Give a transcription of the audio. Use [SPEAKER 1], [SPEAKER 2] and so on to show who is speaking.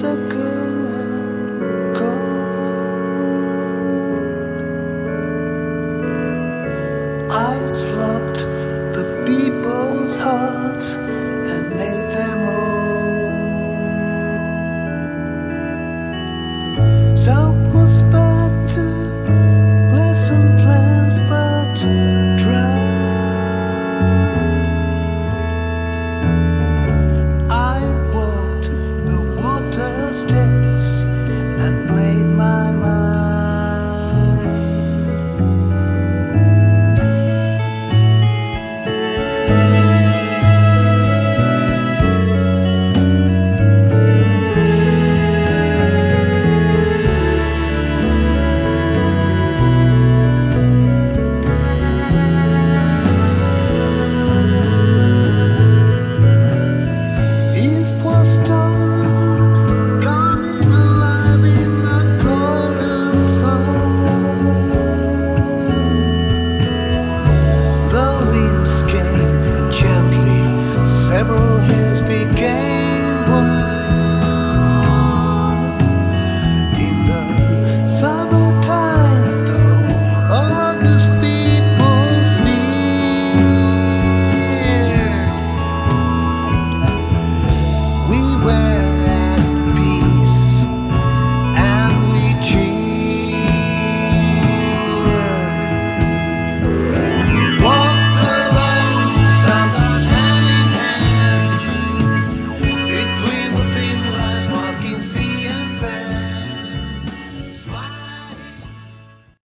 [SPEAKER 1] I slept the people. day.